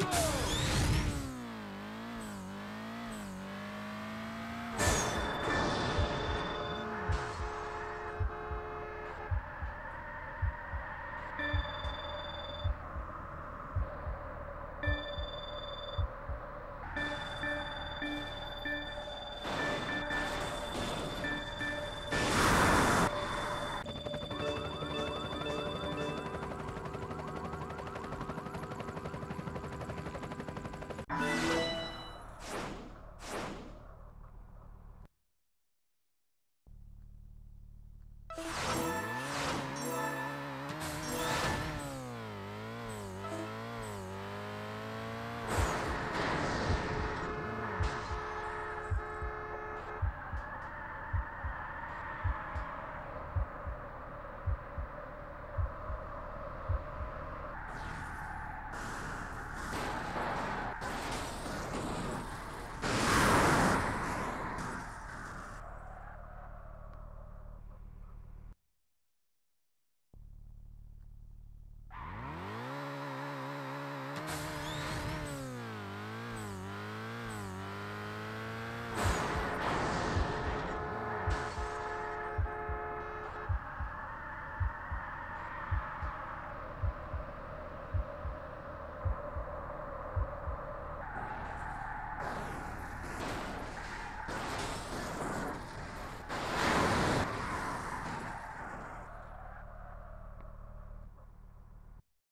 Go!